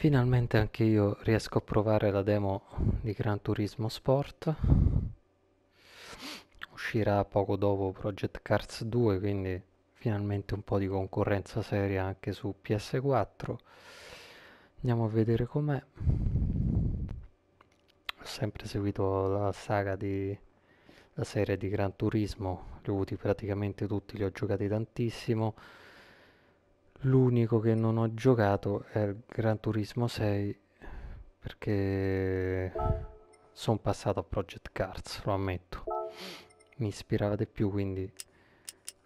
Finalmente anche io riesco a provare la demo di Gran Turismo Sport. Uscirà poco dopo Project Cars 2, quindi finalmente un po' di concorrenza seria anche su PS4. Andiamo a vedere com'è. Ho sempre seguito la saga di la serie di Gran Turismo, li ho avuti praticamente tutti, li ho giocati tantissimo. L'unico che non ho giocato è il Gran Turismo 6 perché sono passato a Project Cars, lo ammetto. Mi ispirava di più, quindi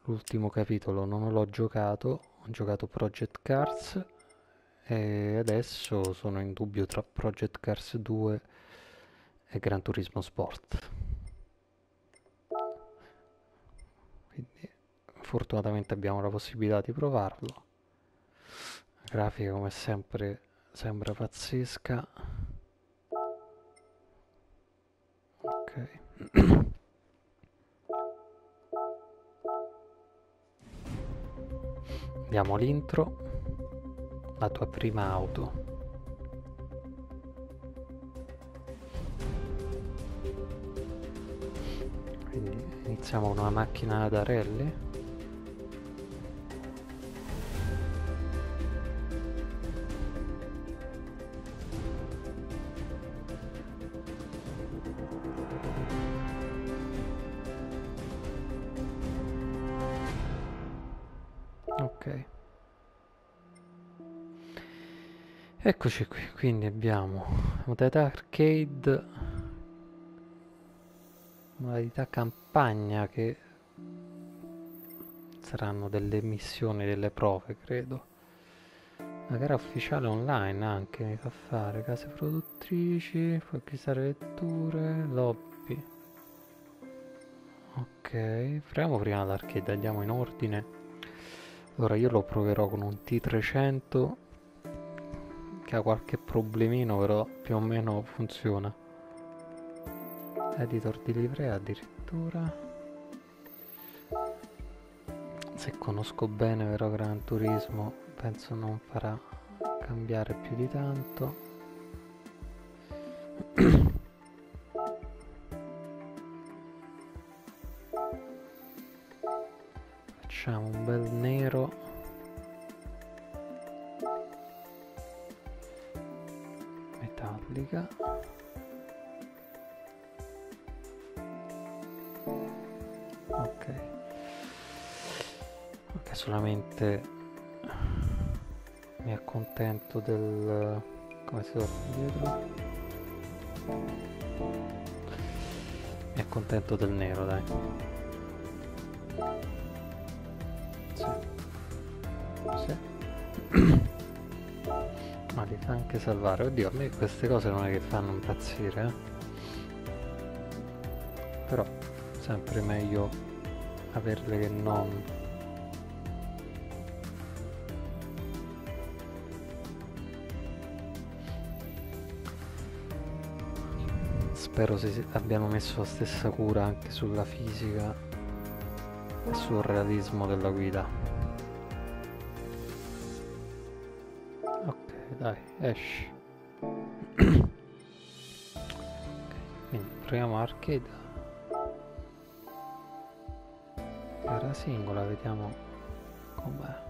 l'ultimo capitolo non l'ho giocato, ho giocato Project Cars e adesso sono in dubbio tra Project Cars 2 e Gran Turismo Sport. Quindi fortunatamente abbiamo la possibilità di provarlo grafica come sempre sembra pazzesca. Ok. Abbiamo l'intro. La tua prima auto. Quindi iniziamo con una macchina da rally Eccoci qui, quindi abbiamo modalità arcade, modalità campagna che saranno delle missioni, delle prove credo. La gara ufficiale online anche mi fa fare, case produttrici, puoi acquistare letture, lobby. Ok, proviamo prima l'arcade, andiamo in ordine. Allora io lo proverò con un T300 che ha qualche problemino però più o meno funziona. Editor di livrea addirittura. Se conosco bene però Gran Turismo penso non farà cambiare più di tanto torna indietro mi accontento del nero dai sì. Sì. Ma li fa anche salvare. Oddio, a me queste cose non è che fanno impazzire, eh. Però, sempre meglio averle che non... Spero si abbiano messo la stessa cura anche sulla fisica e sul realismo della guida. dai, esci. ok, quindi proviamo arcade. Era singola, vediamo com'è.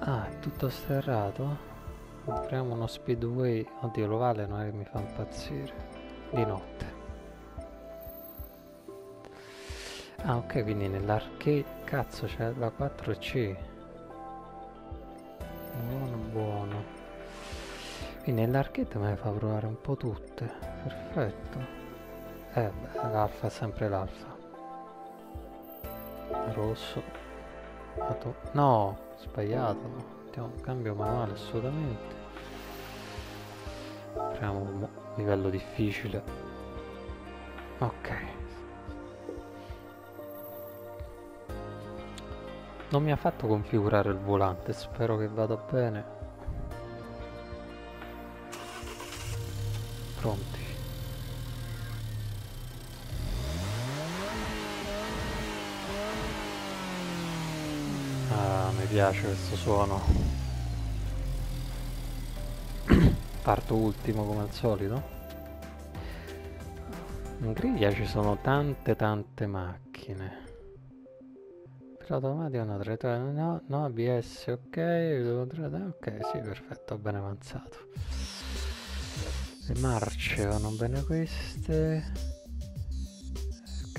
Ah, è tutto sterrato? Proviamo uno speedway. Oddio, lo vale, non è che mi fa impazzire. Di notte. Ah, ok, quindi nell'arcade... Cazzo, c'è la 4C. Buono, buono. Quindi nell'archetto me le fa provare un po' tutte. Perfetto. Eh beh, l'alfa è sempre l'alfa. Rosso. No, sbagliato. Mettiamo cambio manuale assolutamente. Proviamo un livello difficile. Ok. Non mi ha fatto configurare il volante, spero che vada bene. Piace questo suono. Parto ultimo come al solito. In griglia ci sono tante tante macchine. Pilota automatico no, traiettoria no, no, ABS ok, ok, sì, perfetto, ben avanzato. Le marce vanno bene queste.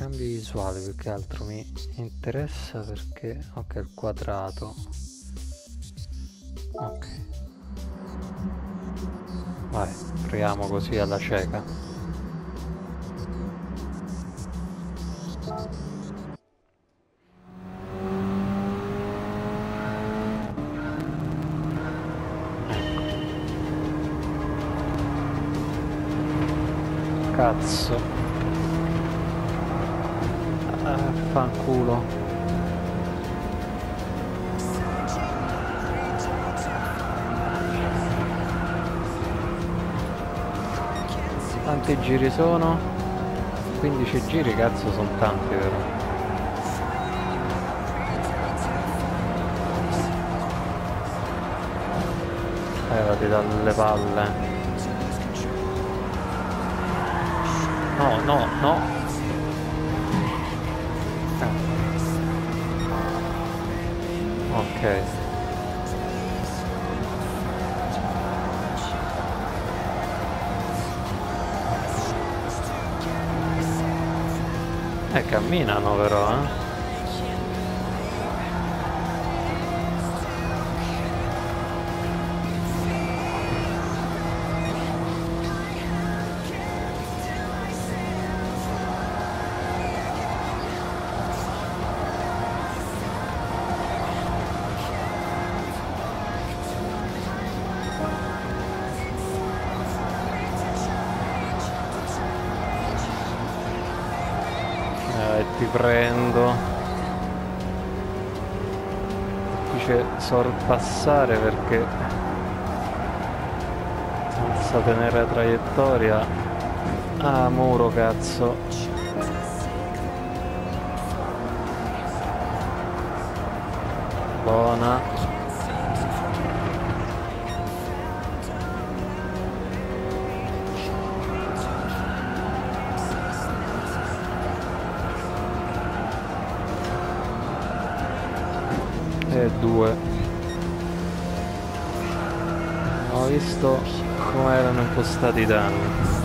Cambi visuale più che altro mi interessa perché ok il quadrato. Ok. Vai, proviamo così alla cieca. cazzo fanculo quanti giri sono? 15 giri cazzo sono tanti vero? levati dalle palle no, no, no. Ok. Eh, camminano però, eh. Prendo difficile sorpassare perché senza tenere traiettoria. Ah muro cazzo erano impostati i danni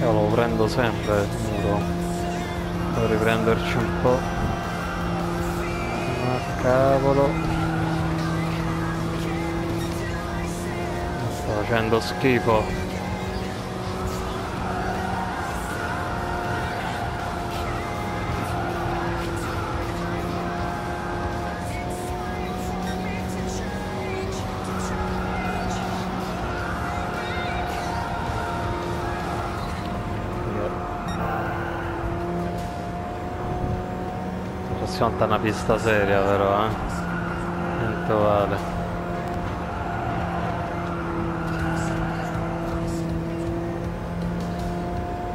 io lo prendo sempre il muro. Devo riprenderci un po' ma cavolo. Facendo schifo Possiamo andare una pista seria però eh niente vale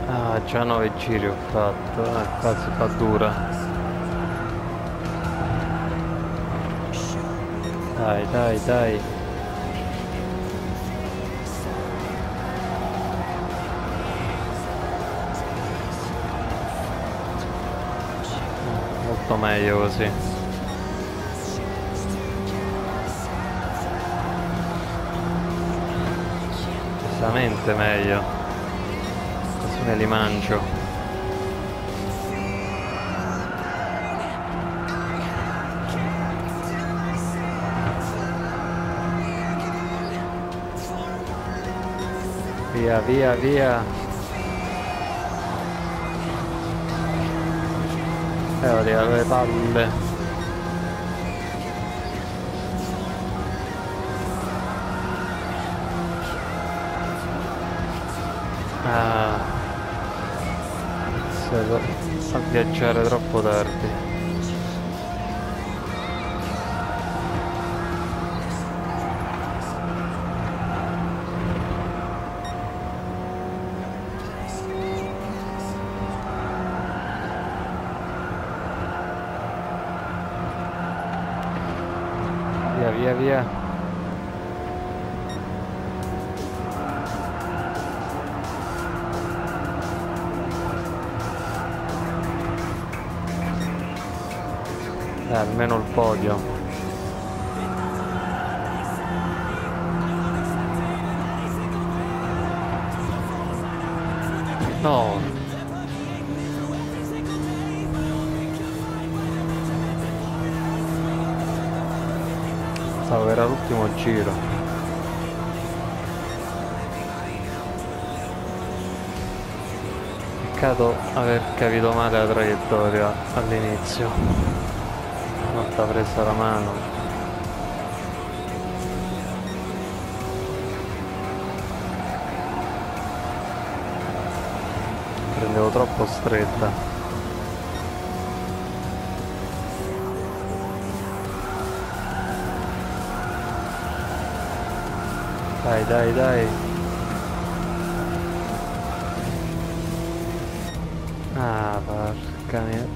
Ah, già 9 giri ho fatto, eh, qua fa dura. Dai, dai, dai. Molto meglio così. Decisamente meglio. Me li mangio. Via via via levati alle palle Ah iniziato a viaggiare troppo tardi. Giro. Peccato aver capito male la traiettoria all'inizio. Non ti ha presa la mano. Prendevo troppo stretta. Dai, dai, dai. Ah, porca mia.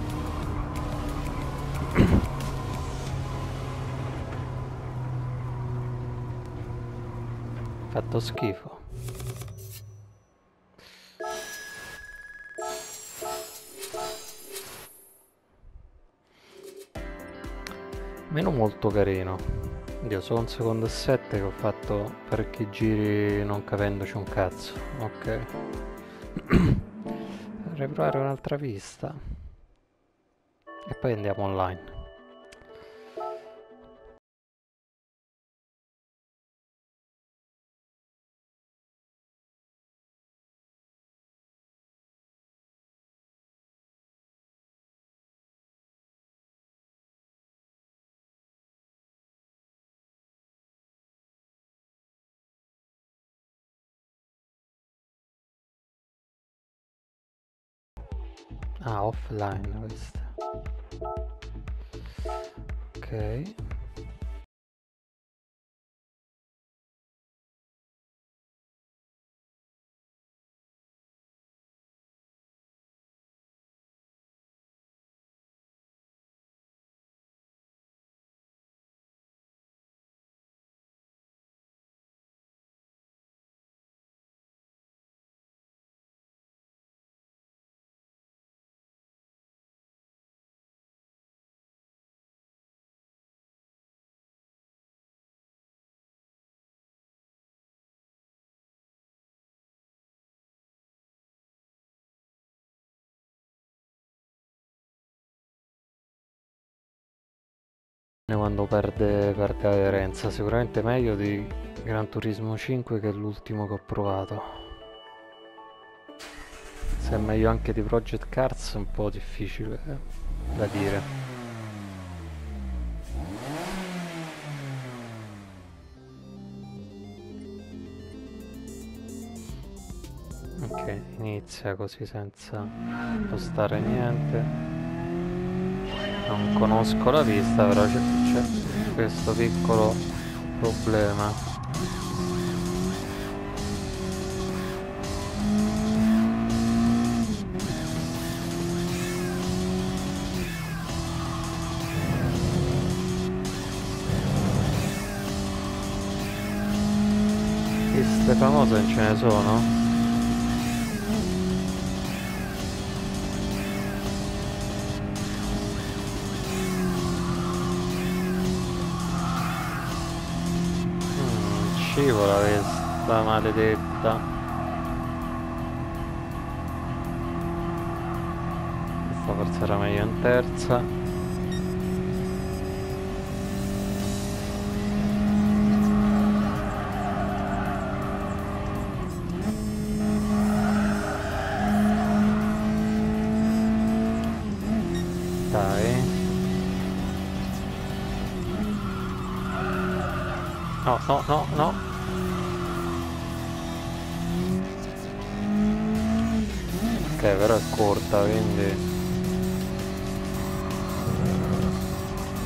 Fatto schifo. Meno molto carino. Dio, sono un secondo e sette che ho fatto parecchi giri non capendoci un cazzo. Ok. Vorrei provare un'altra vista. E poi andiamo online. Ah, offline questa. Ok. Quando perde, perde aderenza. Sicuramente meglio di Gran Turismo 5 che è l'ultimo che ho provato. Se è meglio anche di Project Cars è un po' difficile da dire. Ok inizia così senza postare niente non conosco la pista però c'è questo piccolo problema piste famose ce ne sono? Scivola questa maledetta. Questa forse era meglio in terza. No no no è corta quindi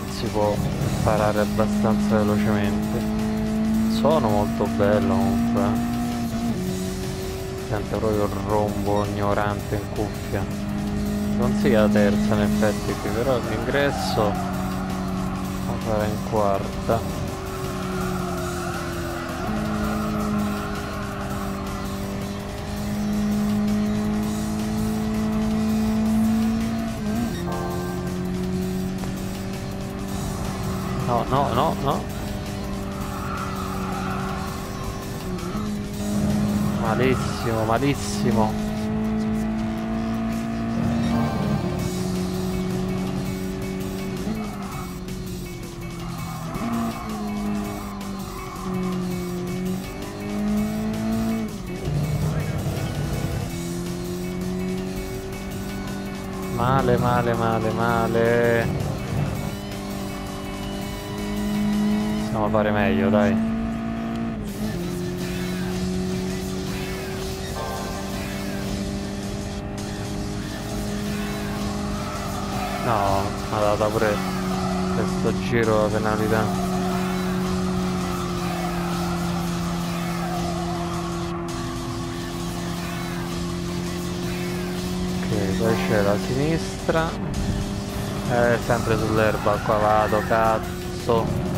si può imparare abbastanza velocemente. Sono molto bello comunque sente proprio il rombo ignorante in cuffia. Non sia la terza in effetti qui però l'ingresso lo farà in quarta no, no, no. Malissimo, malissimo. Male, male, male, male. Possiamo fare meglio, dai. No, ha dato pure questo giro la penalità. poi c'è la sinistra eh, sempre sull'erba qua vado cazzo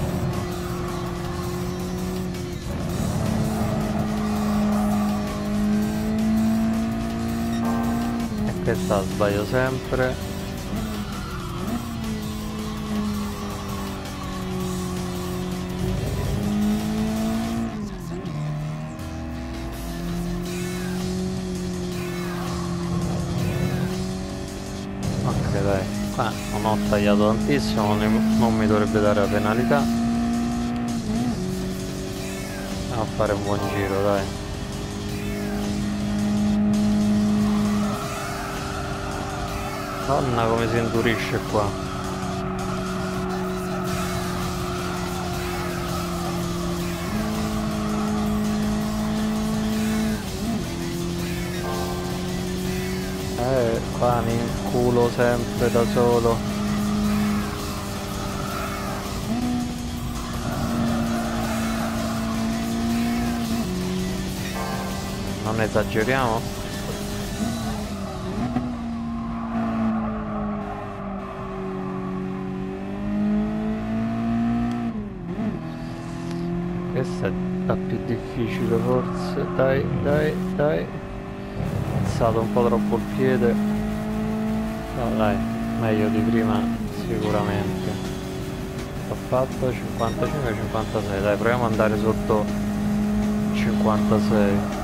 questa sbaglio sempre. Ho tagliato tantissimo non mi dovrebbe dare la penalità. Andiamo a fare un buon giro dai Donna come si indurisce qua. Eh, qua mi inculo sempre da solo. Non esageriamo questa è la più difficile forse. Dai dai dai. Alzato un po' troppo il piede. No dai meglio di prima sicuramente. Ho fatto 55 56 dai proviamo ad andare sotto 56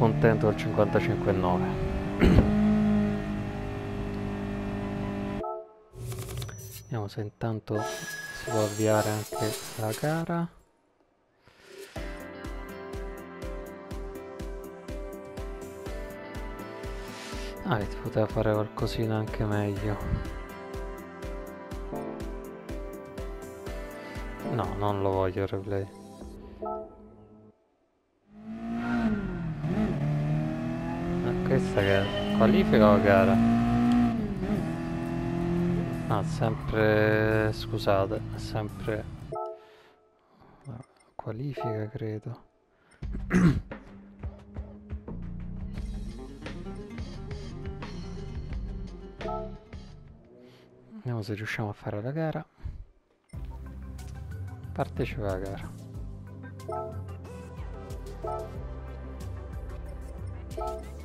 Mi accontento del 55,9 Vediamo se intanto si può avviare anche la gara. Ah, si poteva fare qualcosina anche meglio. No, non lo voglio replay questa che qualifica o gara? Ah, sempre... scusate, sempre... qualifica credo. Vediamo se riusciamo a fare la gara. Partecipa alla gara. Ah,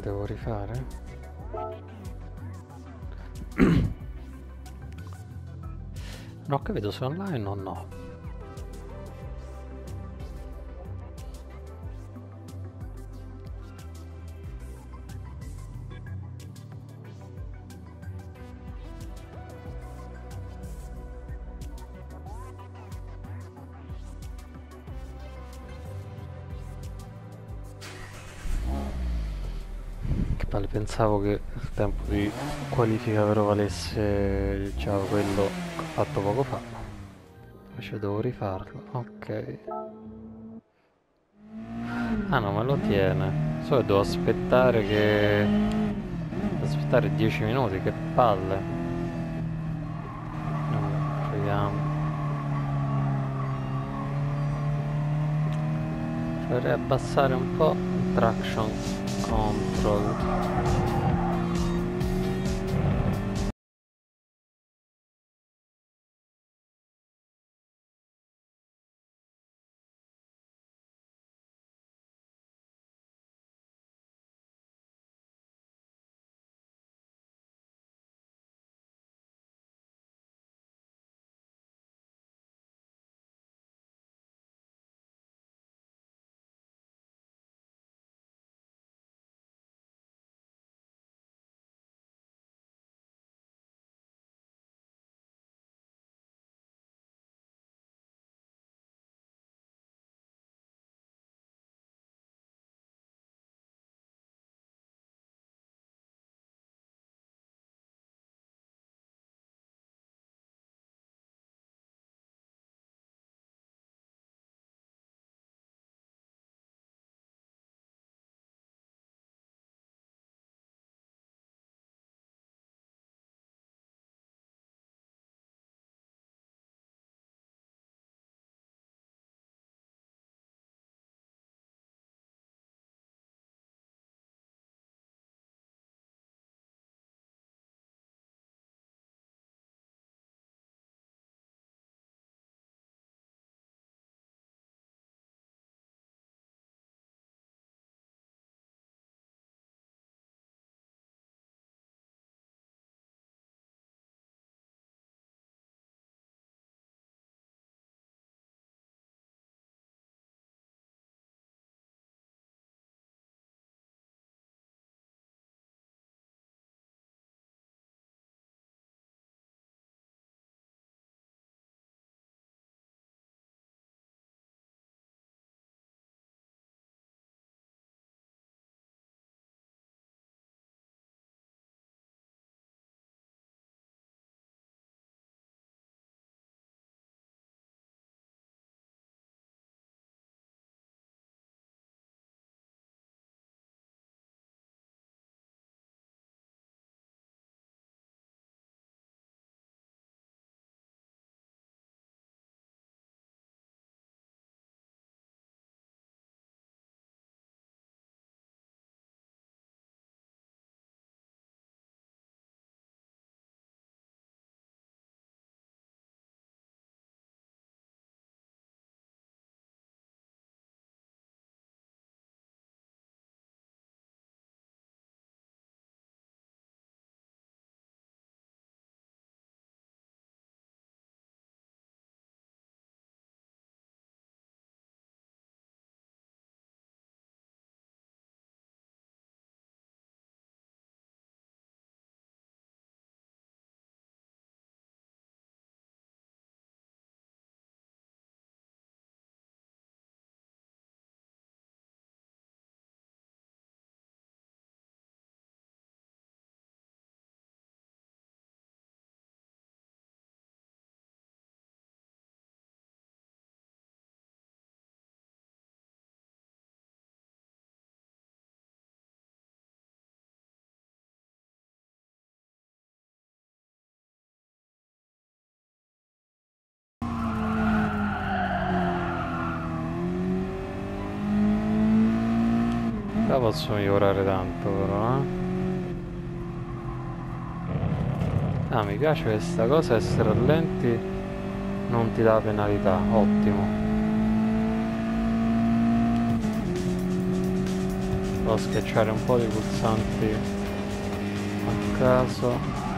devo rifare? Ho capito se online o no. Palle, pensavo che il tempo di qualifica però valesse già quello che ho fatto poco fa. Invece devo rifarlo. Ok. Ah no, me lo tiene. So che devo aspettare che... Aspettare 10 minuti, che palle. Vabbè, proviamo. Dovrei abbassare un po' il traction control. La posso migliorare tanto però, eh? Ah, mi piace questa cosa, essere lenti non ti dà penalità, ottimo. Devo schiacciare un po' di pulsanti a caso.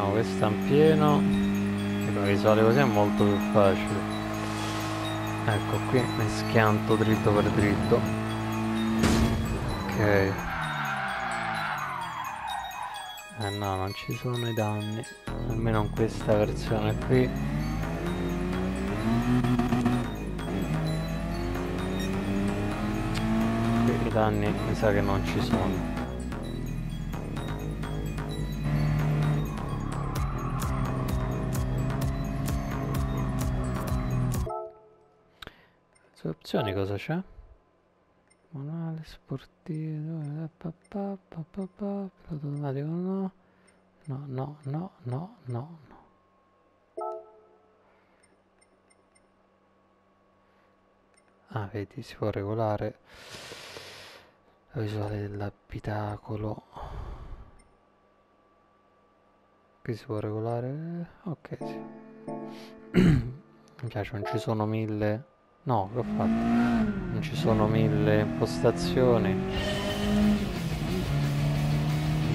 Facciamo questa in pieno. E con visuale così è molto più facile. Ecco qui mi schianto dritto per dritto. Ok. Eh no non ci sono i danni. Almeno in questa versione qui qui. I danni mi sa che non ci sono Sulle opzioni cosa c'è? Manuale sportivo, eh, pilota automatico no, no, no, no, no, no, no. Ah, vedi, si può regolare. La visuale dell'abitacolo. Qui si può regolare? Ok sì. Mi piace non ci sono mille no che ho fatto. Non ci sono mille impostazioni.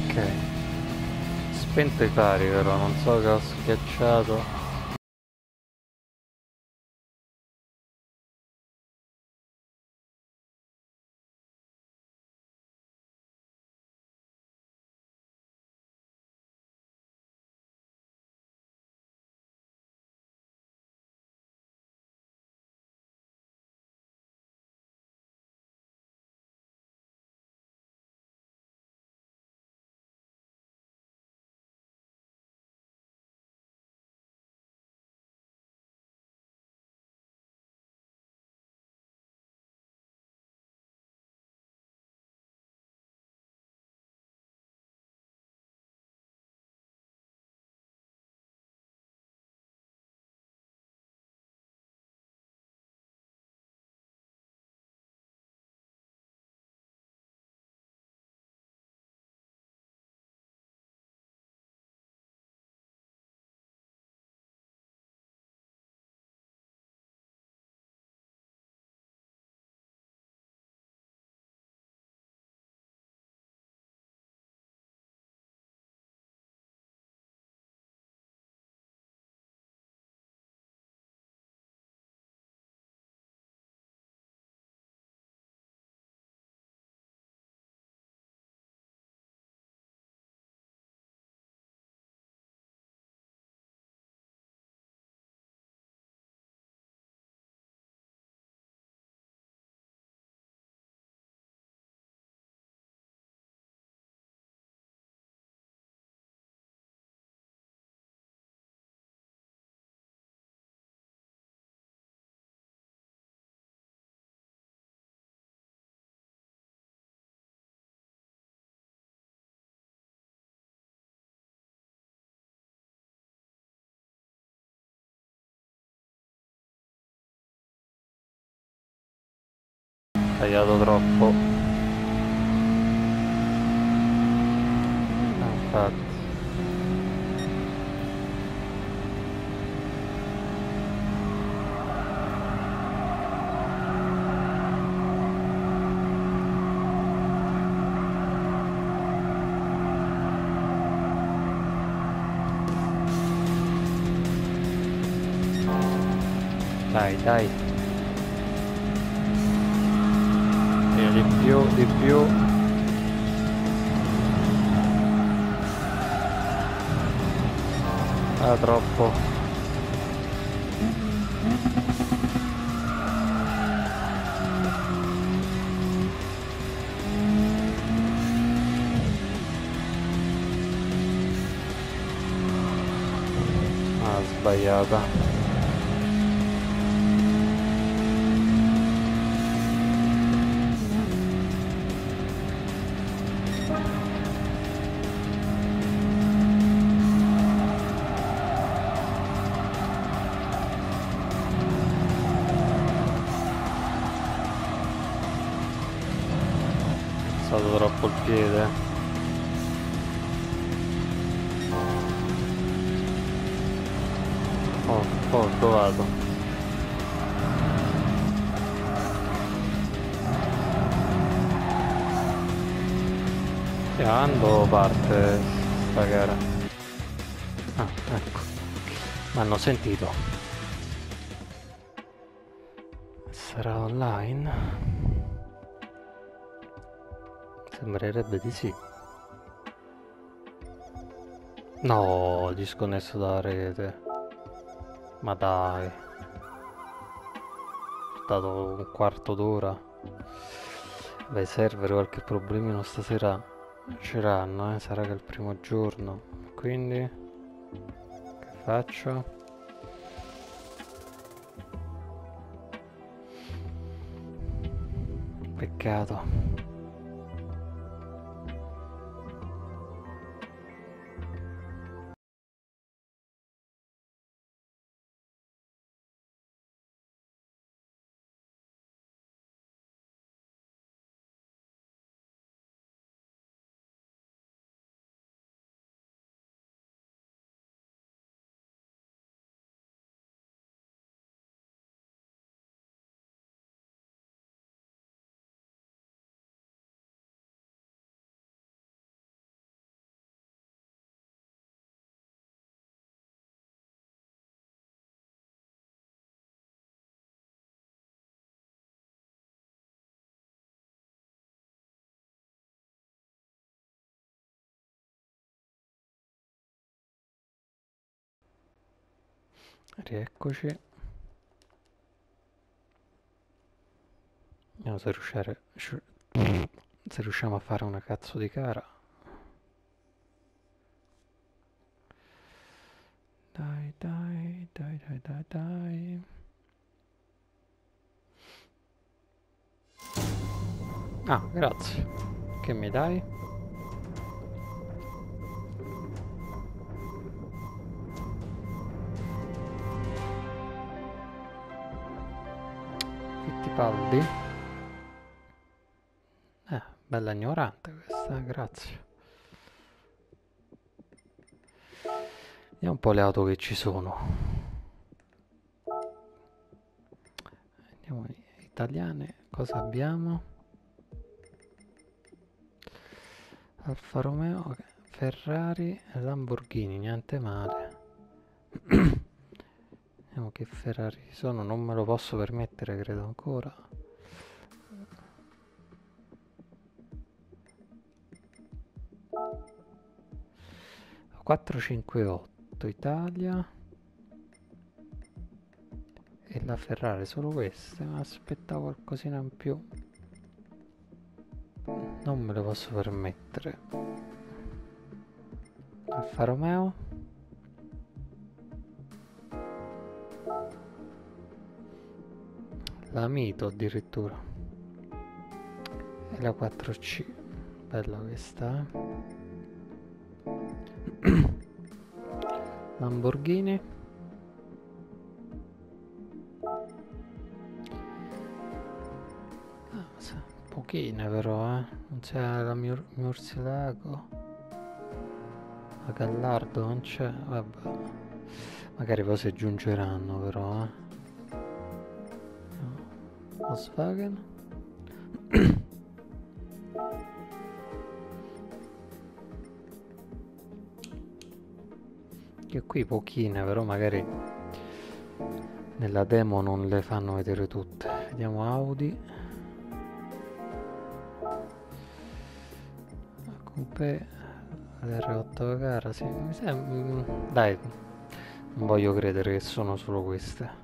Ok. Spento i fari però non so che ho schiacciato tagliato troppo. Ah, infatti Ah, sbagliata. Sentito sarà online Sembrerebbe di sì. No, disconnesso dalla rete. Ma dai. È stato un quarto d'ora. Beh, server qualche problemino stasera ce l'hanno, eh. Sarà che è il primo giorno. Quindi... Che faccio? Peccato. Rieccoci. Vediamo se, riuscire, se riusciamo a fare una cazzo di cara. Dai, dai, dai, dai, dai, dai. Ah, grazie. Che mi dai? Fittipaldi. Eh, bella ignorante questa, grazie. Vediamo un po' le auto che ci sono. Andiamo italiane, cosa abbiamo? Alfa Romeo, Ferrari Lamborghini, niente male. Vediamo che Ferrari sono, non me lo posso permettere, credo ancora. Quattro cinque otto Italia. E la Ferrari solo queste, ma aspettavo qualcosina in più. Non me lo posso permettere. Alfa Romeo la Mito addirittura e la 4C bella questa eh? Lamborghini pochine però, eh. Non c'è la Mur Murcielago. La Gallardo non c'è, vabbè. Magari poi si aggiungeranno però, eh. Volkswagen. che qui pochine però magari nella demo non le fanno vedere tutte. Vediamo Audi. Coupé R8 gara, sì, mi sembra... Mm, dai, non voglio credere che sono solo queste.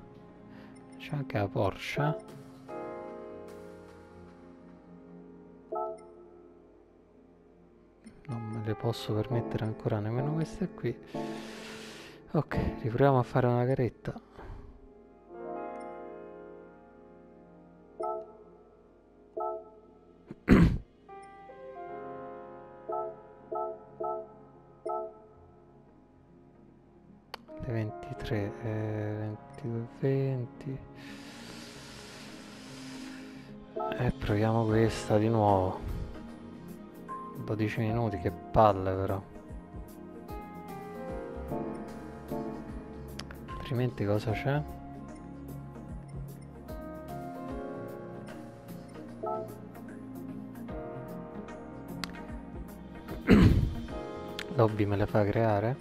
C'è anche la Porsche. Posso permettere ancora nemmeno queste qui. Ok, riproviamo a fare una caretta. 23 eh, 22 20 e proviamo questa di nuovo 12 minuti che palle però altrimenti cosa c'è? lobby me le fa creare?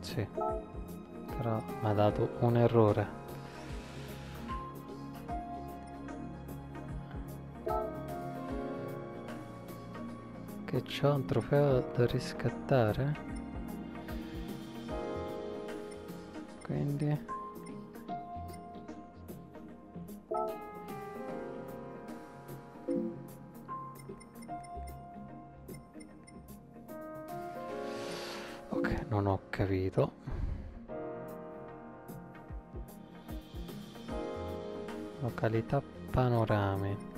Sì, però mi ha dato un errore. Che c'ho un trofeo da riscattare? Quindi... non ho capito. Località panorami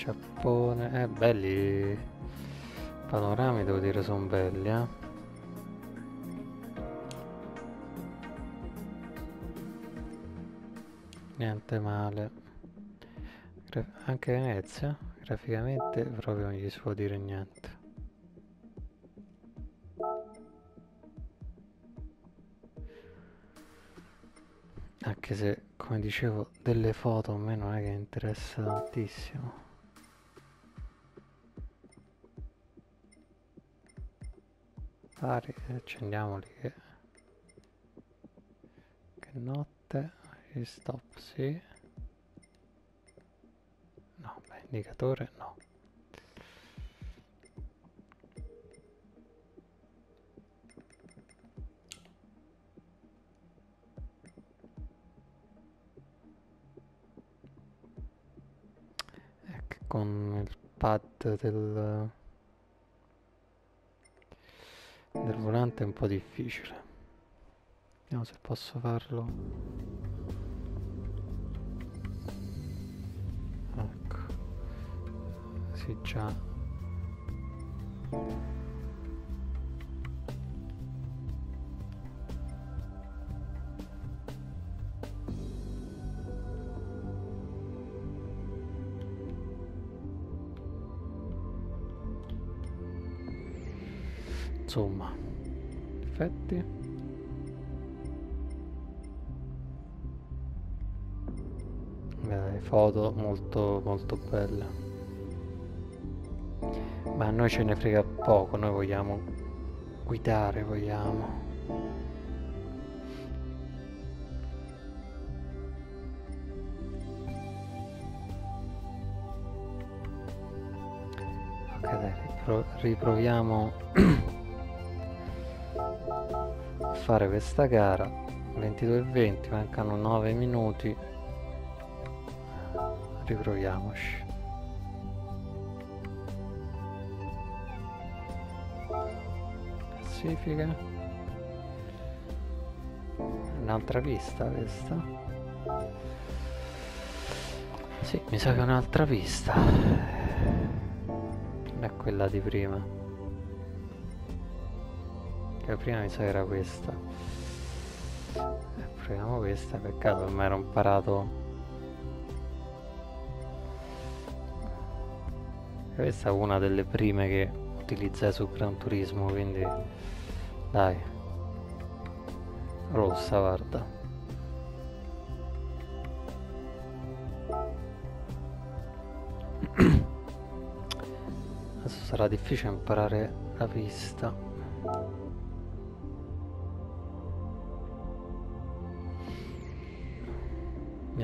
Giappone. Eh belli. Panorami devo dire sono belli eh. Niente male. Anche Venezia graficamente proprio non gli si può dire niente. Anche se come dicevo delle foto a me non è che interessa tantissimo alimentari accendiamoli che, che notte stop sì. No beh, indicatore no. Ecco, con il pad del del volante è un po' difficile. Vediamo se posso farlo. Ecco. Sì, già. Insomma. Effetti. Beh, foto molto molto belle. Ma a noi ce ne frega poco noi vogliamo guidare vogliamo. Ok dai riproviamo fare questa gara. 22.20 mancano 9 minuti. Riproviamoci. Classifica. Un'altra pista questa. Sì mi sa che è un'altra pista. Non è quella di prima che prima mi sa che era questa. Eh, proviamo questa peccato mi ero imparato. Questa è una delle prime che utilizzai su Gran Turismo quindi dai. Rossa guarda. Adesso sarà difficile imparare la pista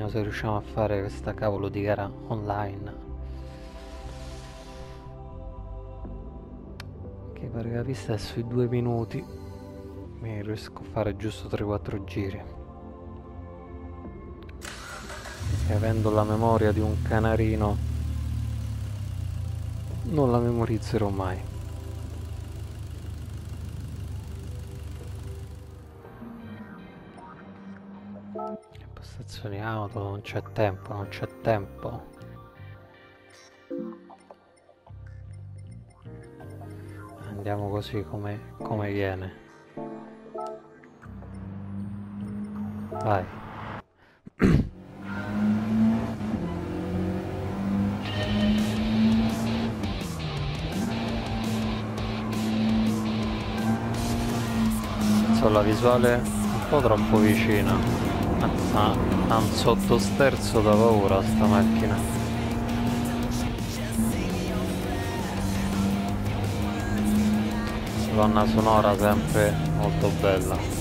Vediamo se riusciamo a fare questa cavolo di gara online. Che pare che la pista è sui due minuti. Mi riesco a fare giusto 3-4 giri. E avendo la memoria di un canarino non la memorizzerò mai. Stazioni auto, non c'è tempo, non c'è tempo. Andiamo così come, come viene. Vai. la visuale un po' troppo vicina Ah, ha un sottosterzo da paura sta macchina. Colonna sonora sempre molto bella.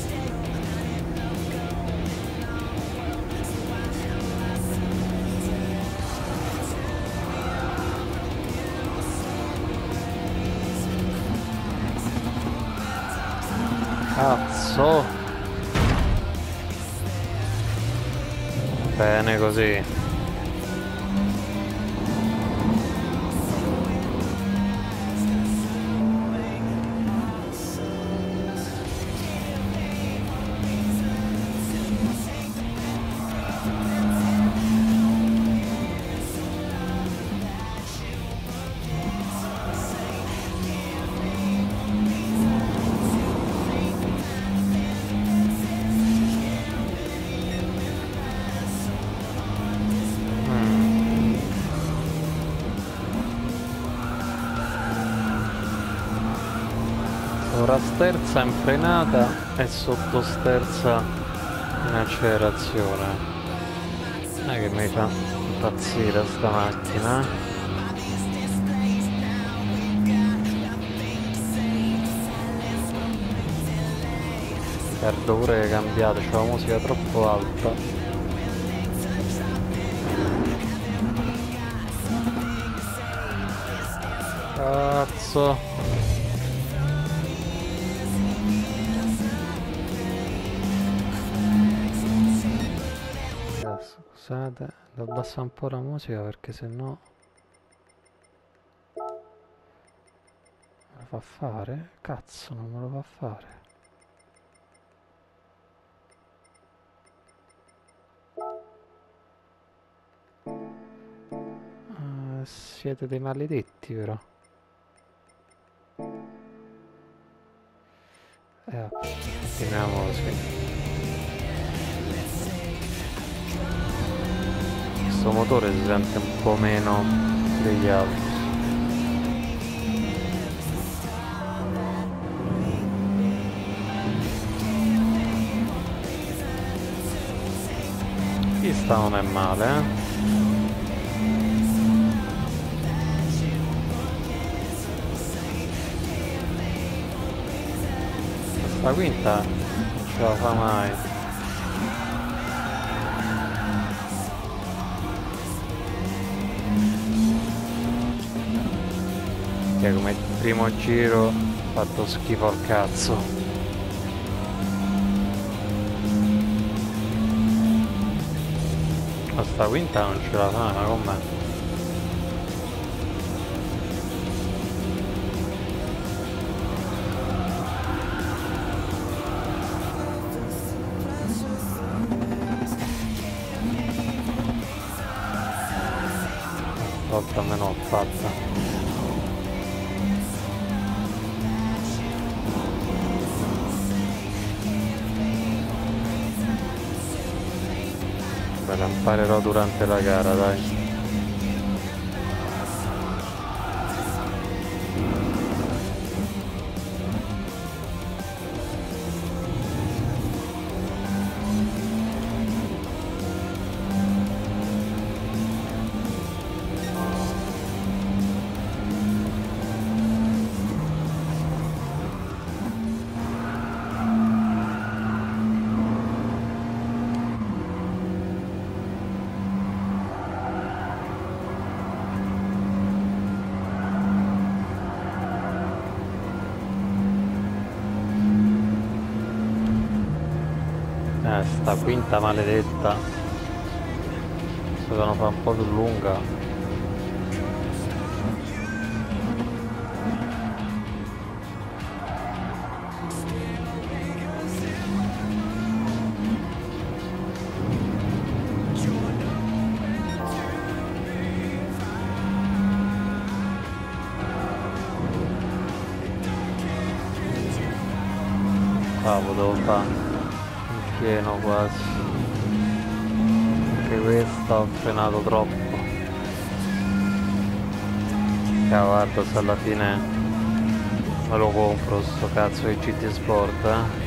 Sterza frenata e sottosterza in accelerazione. Non è che mi fa impazzire sta macchina. Perdo pure che cambiato c'è la musica troppo alta. Cazzo ad un po' la musica perché sennò me lo fa fare? Cazzo non me lo fa fare. Eh, siete dei maledetti però. Eh, continuiamo così Questo motore si sente un po' meno degli altri. Questa non è male, eh? Questa quinta non ce la fa mai. Che come primo giro ho fatto schifo al cazzo. Ma sta quinta non ce la fa, ma com'è? Imparerò durante la gara, dai. Maledetta. Si devono fare un po' più lunga. Cavolo, devo fare pieno quasi anche questa ho frenato troppo. Guarda se alla fine me lo compro sto cazzo di GT Sport eh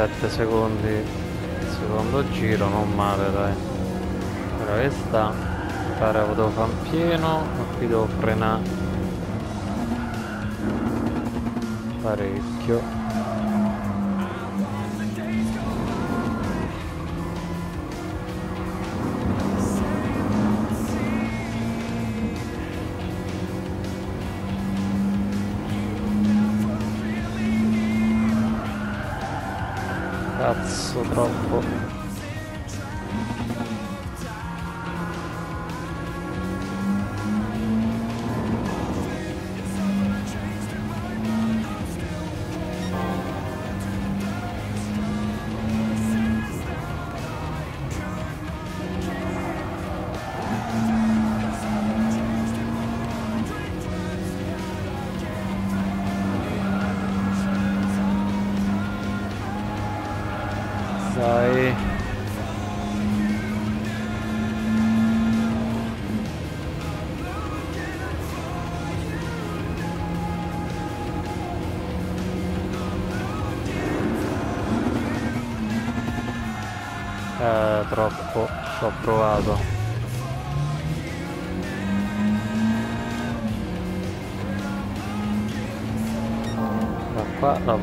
7 secondi il secondo giro non male dai. Ora questa pare devo fare un pieno ma qui devo frenare. Parecchio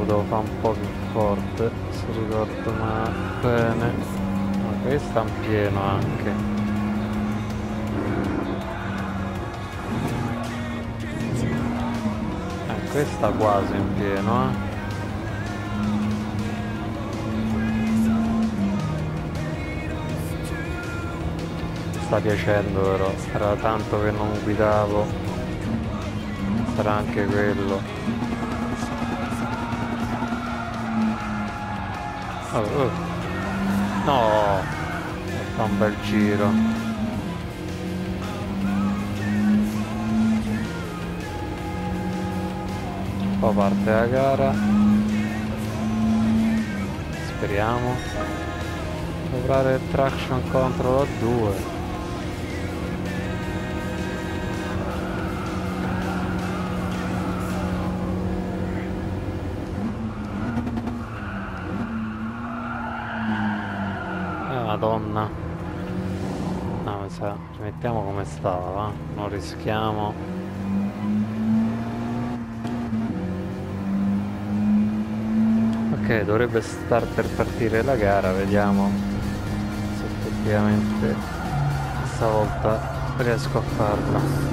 potevo fare un po' più forte se ricordo ma bene. Ma questa è un pieno anche. Eh, questa quasi in pieno eh. Sta piacendo però era tanto che non guidavo. Sarà anche quello oh, oh. no. Fa un bel giro. Poi parte la gara. Speriamo. Dovrà traction control a 2 stava non rischiamo. Ok dovrebbe star per partire la gara vediamo se effettivamente stavolta riesco a farla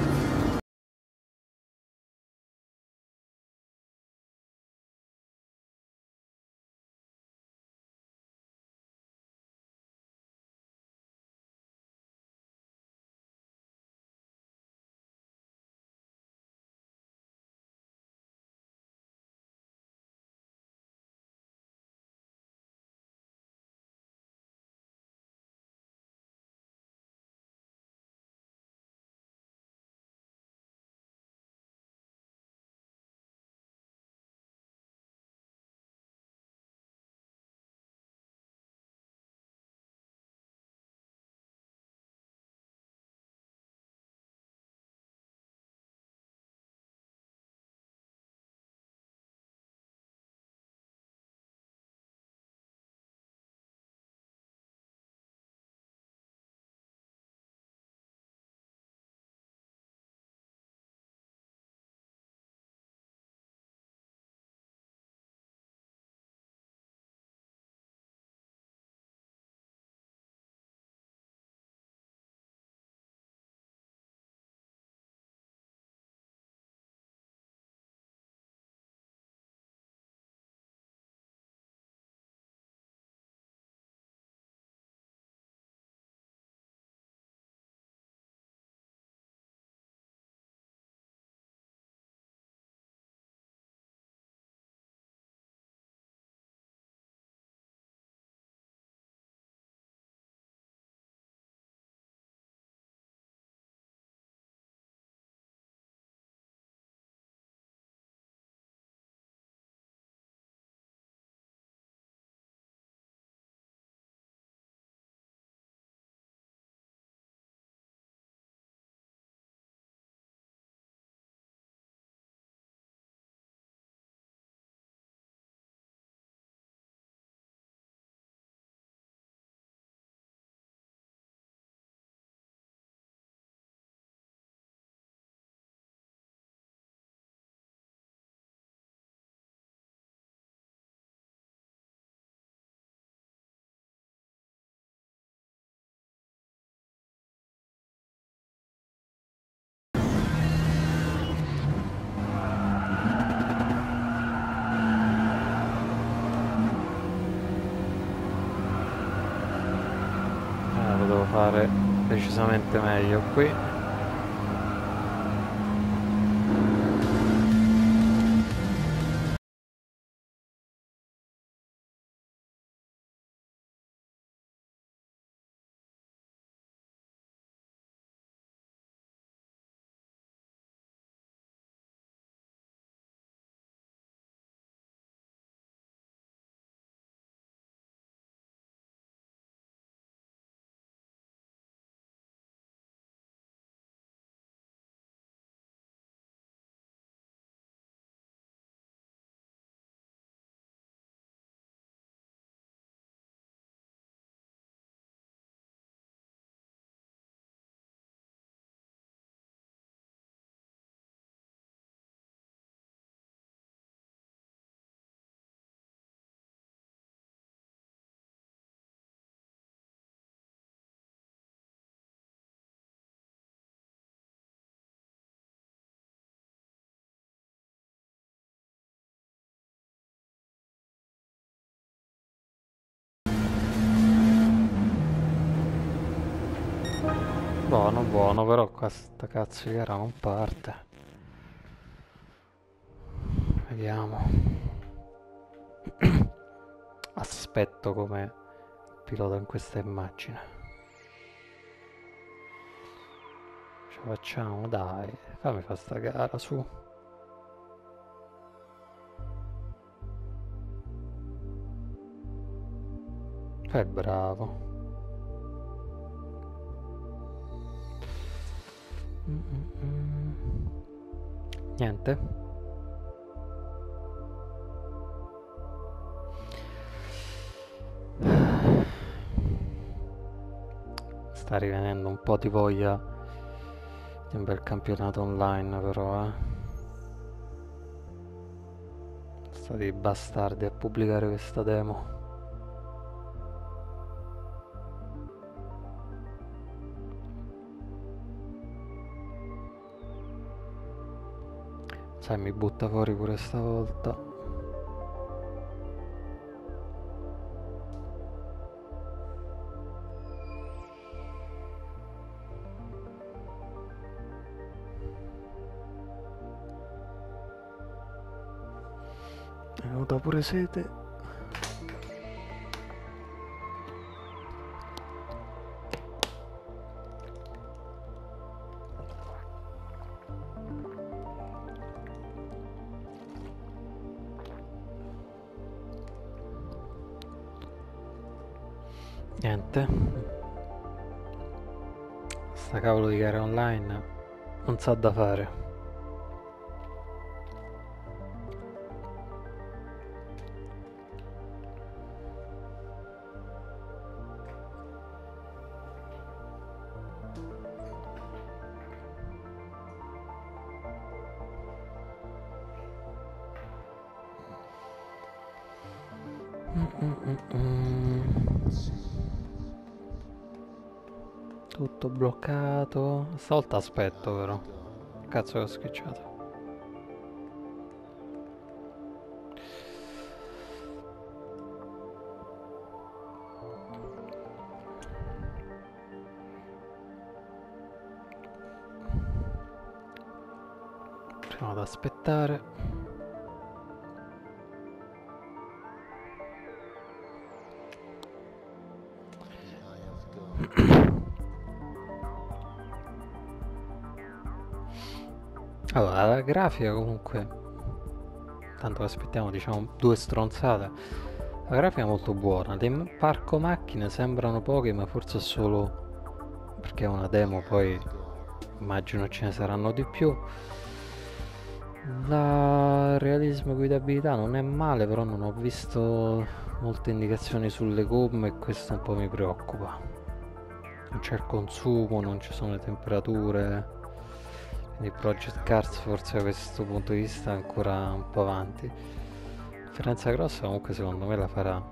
fare decisamente meglio qui Buono, buono, però qua sta cazzo di gara non parte. Vediamo. Aspetto come pilota in questa immagine. Ce la facciamo, dai. Fammi fare sta gara, su. Fai bravo. Mm -mm -mm. Niente. Sta rivenendo un po' di voglia di un bel campionato online però, eh. Stati bastardi a pubblicare questa demo. Sai, mi butta fuori pure stavolta. È venuta pure sete. Niente. Sta cavolo di gara online non sa da fare. Stavolta aspetto però. Cazzo che ho schicciato. Proviamo ad aspettare. Grafica comunque, tanto aspettiamo diciamo due stronzate, la grafica è molto buona, le parco macchine sembrano poche ma forse solo perché è una demo, poi immagino ce ne saranno di più. La realismo e guidabilità non è male, però non ho visto molte indicazioni sulle gomme e questo un po' mi preoccupa. Non c'è il consumo, non ci sono le temperature quindi Project Cars forse da questo punto di vista è ancora un po' avanti. Differenza grossa comunque secondo me la farà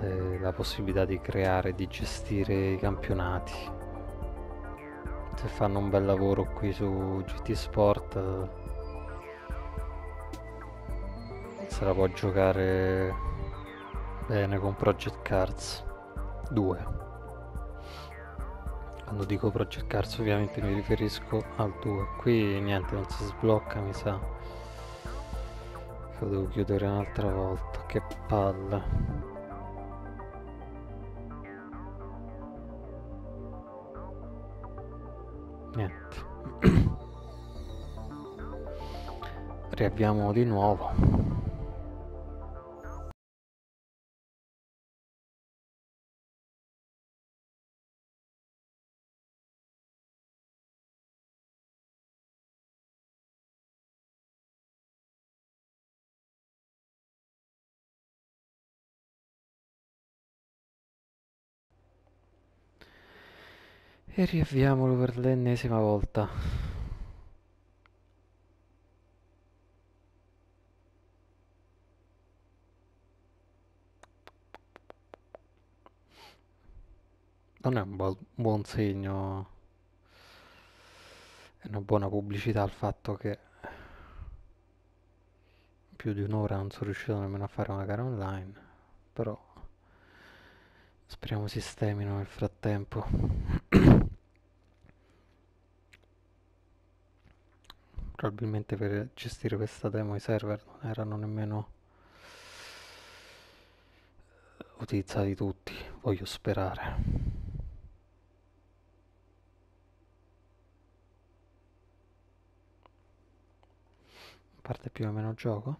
eh, la possibilità di creare di gestire i campionati. Se fanno un bel lavoro qui su GT Sport se la può giocare bene con Project Cars 2 quando dico Project Cars ovviamente mi riferisco al 2 qui niente non si sblocca mi sa. Lo devo chiudere un'altra volta che palle niente. Riavviamo di nuovo E riavviamolo per l'ennesima volta. Non è un buon, buon segno, è una buona pubblicità il fatto che più di un'ora non sono riuscito nemmeno a fare una gara online, però speriamo sistemino nel frattempo. Probabilmente per gestire questa demo i server non erano nemmeno utilizzati tutti, voglio sperare. parte più o meno gioco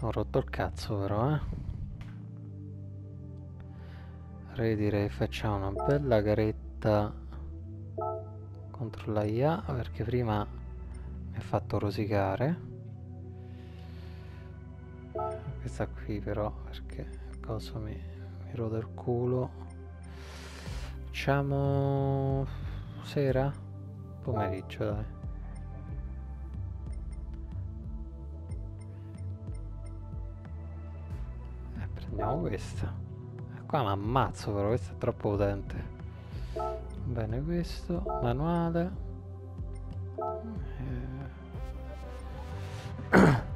sono rotto il cazzo però eh Ora direi facciamo una bella garetta contro la IA perché prima mi ha fatto rosicare. Questa qui però perché cosa mi, mi rode il culo. Facciamo sera? Pomeriggio dai. Prendiamo questa. Qua mi ammazzo però, questo è troppo potente. Bene questo, manuale. Eh.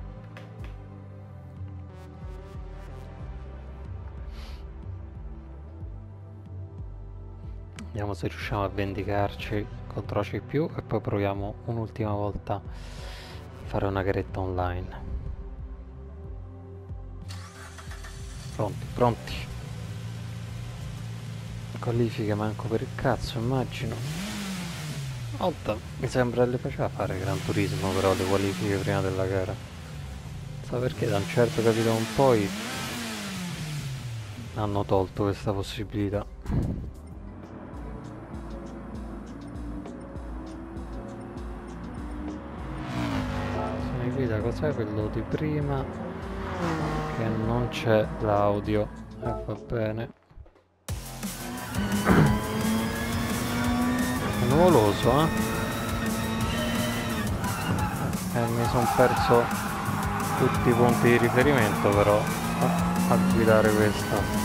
Vediamo se riusciamo a vendicarci contro CPU e poi proviamo un'ultima volta a fare una garetta online. Pronti, pronti. Qualifiche manco per il cazzo, immagino. Volta, mi sembra le faceva fare Gran Turismo però le qualifiche prima della gara. So perché da un certo capito un poi hanno tolto questa possibilità. Se mi guida cos'è quello di prima? Che non c'è l'audio. E eh, va bene. È nuvoloso, eh? Eh, mi sono perso tutti i punti di riferimento però a, a guidare questa.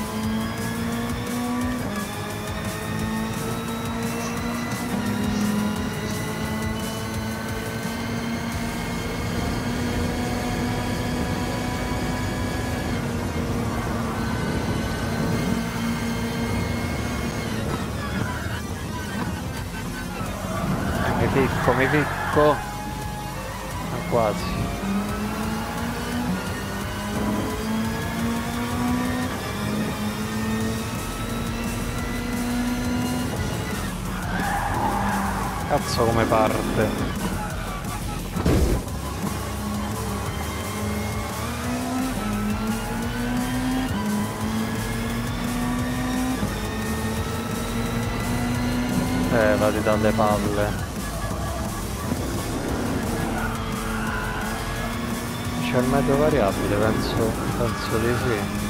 Come picco ah, quasi. Cazzo come parte. Eh, vadi dalle palle il metro variabile, penso, penso di sì.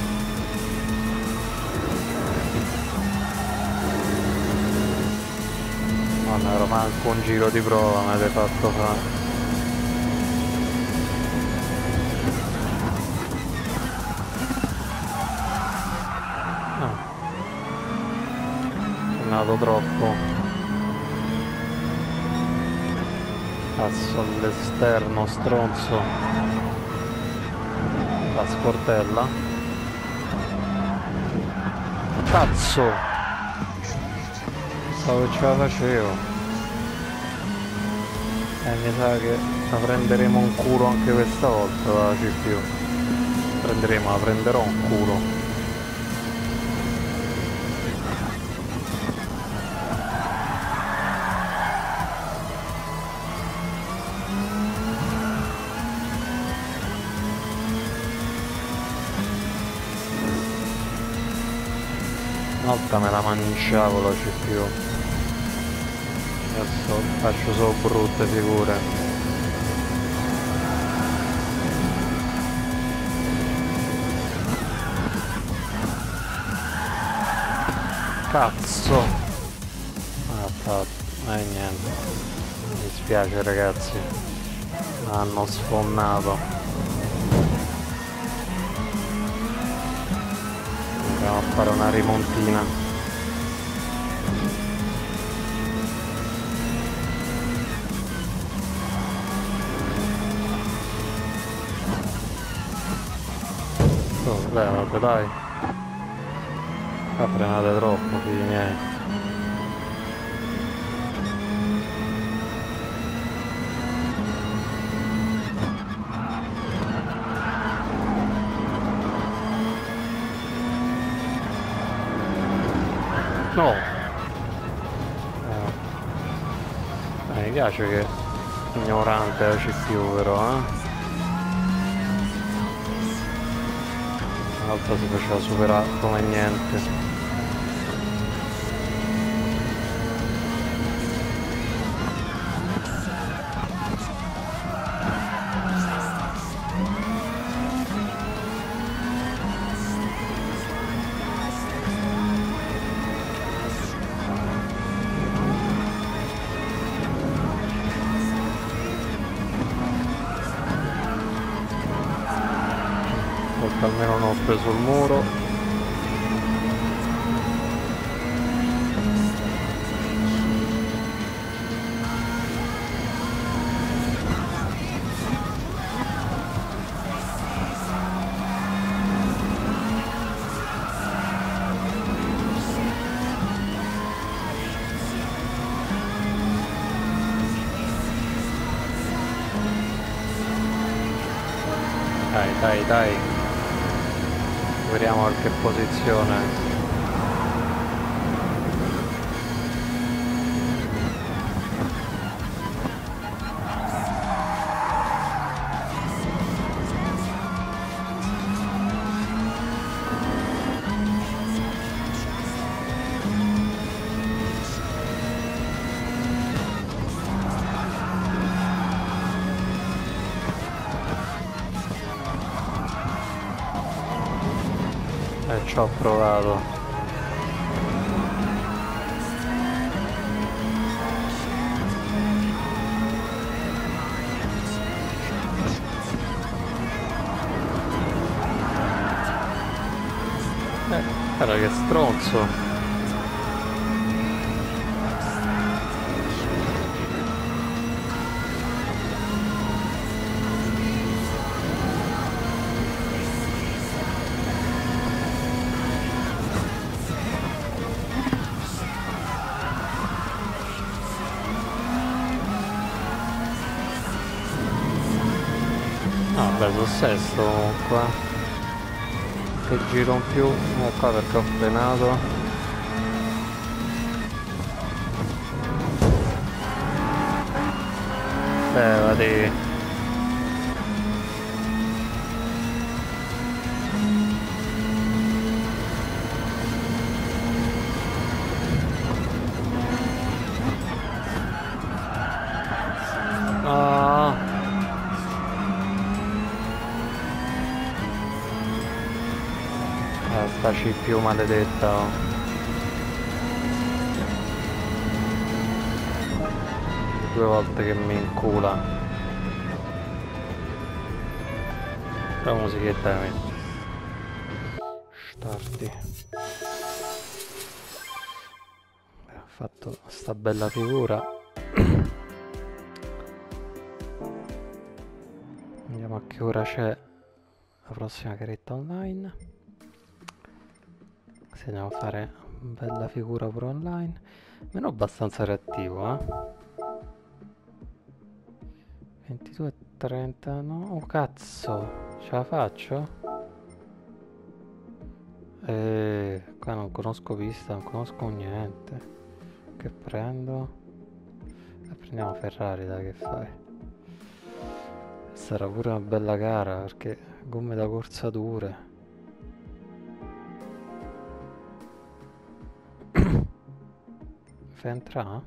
Non ero manco un giro di prova mi avete fatto fare. È andato troppo. Passo all'esterno, stronzo la sportella cazzo! Stavo che ce la facevo e mi sa che la prenderemo un culo anche questa volta la CPU prenderemo la prenderò un culo volta me la mangiavo la CPU adesso faccio solo brutte figure. Cazzo! Ah fatto eh niente. Mi dispiace ragazzi. Hanno sfondato fare una rimontina Oh, beh, vabbè, dai. Ha frenato troppo, figli miei. Piace che ignorante la CPU però, eh? l'altro si faceva superare come niente almeno non ho preso il muro sesto comunque. Che giro in più. Eh, qua perché ho frenato. Levati sta CPU maledetta. Due volte che mi incula. La musichetta che metto starti ho fatto sta bella figura. Vediamo a che ora c'è la prossima caretta online andiamo a fare bella figura pure online. Meno abbastanza reattivo eh. 22 30 no oh cazzo ce la faccio? Eh qua non conosco pista non conosco niente. Che prendo? E prendiamo Ferrari dai che fai? Sarà pure una bella gara perché gomme da corsa dure Fai entrare?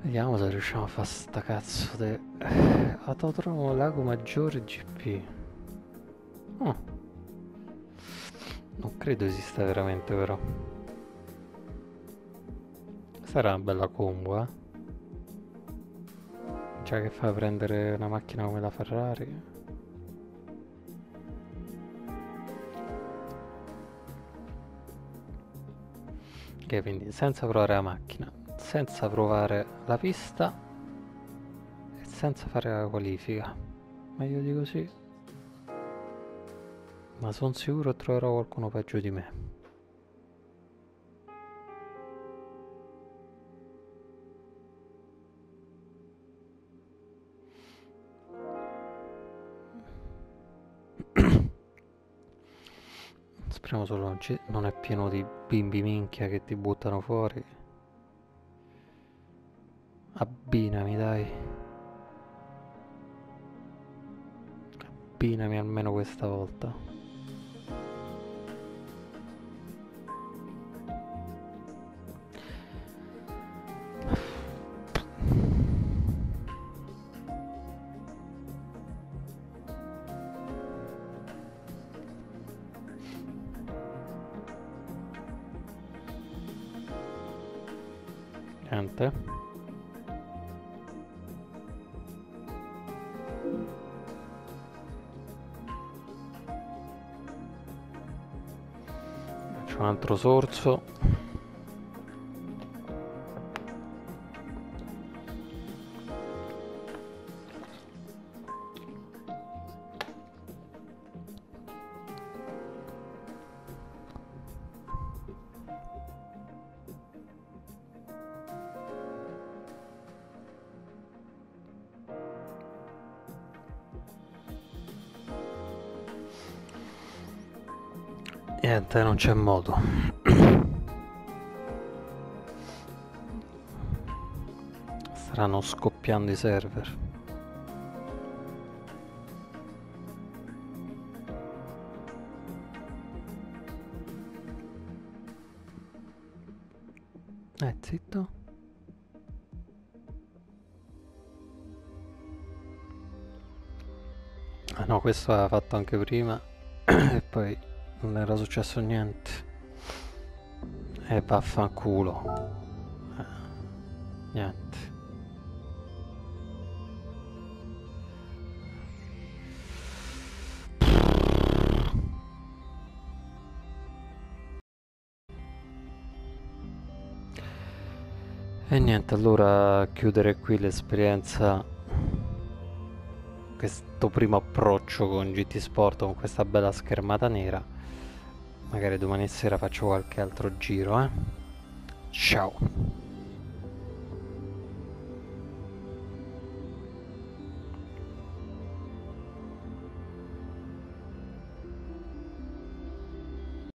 Vediamo se riusciamo a fare sta cazzo di... Eh, Autodromo Lago Maggiore GP. Oh. Non credo esista veramente però. Sarà una bella combo, eh? Cioè che fa prendere una macchina come la Ferrari? Ok, quindi senza provare la macchina, senza provare la pista e senza fare la qualifica. Meglio di così. Ma sono sicuro troverò qualcuno peggio di me. Speriamo solo non, è pieno di bimbi minchia che ti buttano fuori. Abbinami dai. Abbinami almeno questa volta. Sorso. Niente, non c'è modo. Staranno scoppiando i server. Eh, zitto. Ah no, questo aveva fatto anche prima e poi non era successo niente. E vaffanculo. Eh, niente. E niente, allora chiudere qui l'esperienza, questo primo approccio con GT Sport con questa bella schermata nera. Magari domani sera faccio qualche altro giro, eh. Ciao.